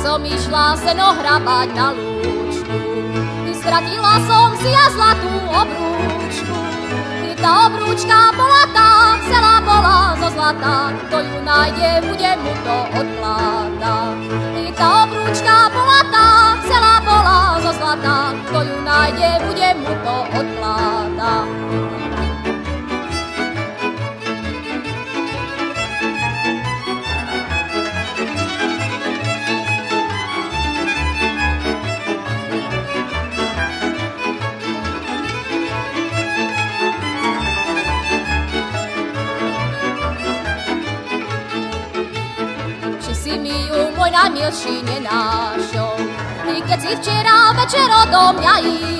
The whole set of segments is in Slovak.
som išla seno hrabať na lúčku. Stratila som si ja zlatú obrúčku. Tá obrúčka bola tá, celá bola zo zlata, kto ju nájde, bude mu to odklada. Tá obrúčka bola tá, celá bola zo zlata, kto ju nájde, bude mu to odklada. Si mi ju môj najmilší nenášol. I keď si včera večer odo mňa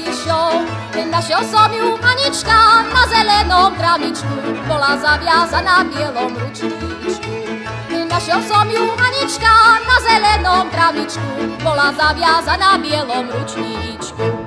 išiel, našiel som ju Anička na zelenom kramičku, bola zaviazaná bielom ručníčku. Našiel som ju Anička na zelenom kramičku, bola zaviazaná bielom ručníčku.